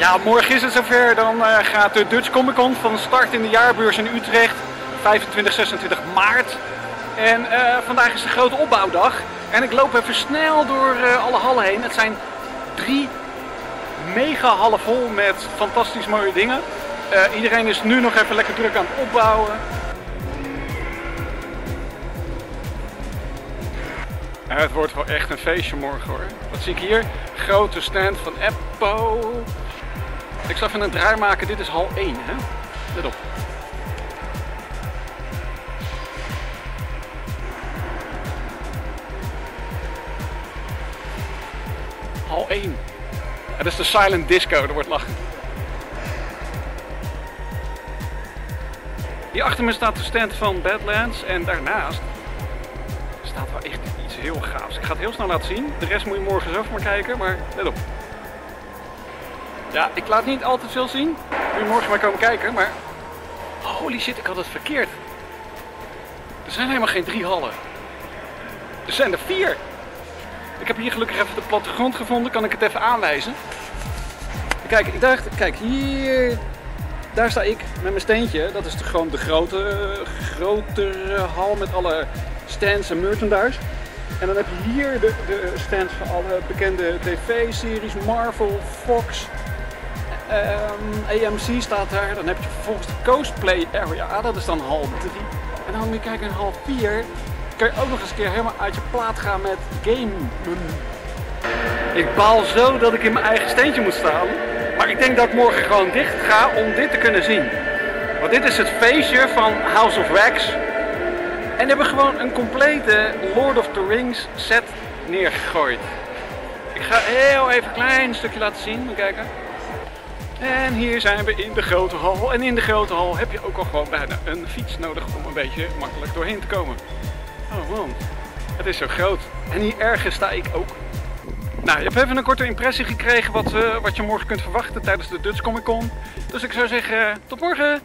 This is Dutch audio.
Ja, morgen is het zover. Dan eh, gaat de Dutch Comic Con van start in de jaarbeurs in Utrecht. 25, 26 maart. En eh, vandaag is de grote opbouwdag. En ik loop even snel door eh, alle hallen heen. Het zijn drie mega hallen vol met fantastisch mooie dingen. Iedereen is nu nog even lekker druk aan het opbouwen. Het wordt wel echt een feestje morgen hoor. Wat zie ik hier? Grote stand van Apple. Ik zal even een draai maken. Dit is hal 1 hè. Let op. Hal 1. Het is de silent disco, er wordt lachen. Hier achter me staat de stand van Badlands en daarnaast staat wel echt iets heel gaafs. Ik ga het heel snel laten zien. De rest moet je morgen zelf maar kijken, maar let op. Ja, ik laat niet al te veel zien. Je morgen maar komen kijken, maar... Holy shit, ik had het verkeerd. Er zijn helemaal geen drie hallen. Er zijn er vier. Ik heb hier gelukkig even de plattegrond gevonden. Kan ik het even aanwijzen? Kijk, ik dacht, kijk, hier, daar sta ik met mijn steentje. Dat is de, gewoon de grote, grotere hal met alle stands en merchandise. En dan heb je hier de, de stands van alle bekende tv-series, Marvel, Fox, AMC staat daar. Dan heb je vervolgens de cosplay area, dat is dan hal 3. En dan moet je kijken in hal 4, kan je ook nog eens een keer helemaal uit je plaat gaan met gamen. Ik baal zo dat ik in mijn eigen steentje moet staan. Maar ik denk dat ik morgen gewoon dicht ga om dit te kunnen zien. Want dit is het feestje van House of Wax. En hebben gewoon een complete Lord of the Rings set neergegooid. Ik ga heel even een klein stukje laten zien. Moet kijken. En hier zijn we in de grote hal. En in de grote hal heb je ook al gewoon bijna een fiets nodig om een beetje makkelijk doorheen te komen. Oh man, het is zo groot. En hier ergens sta ik ook. Nou, je hebt even een korte impressie gekregen wat, eh, wat je morgen kunt verwachten tijdens de Dutch Comic Con. Dus ik zou zeggen, tot morgen!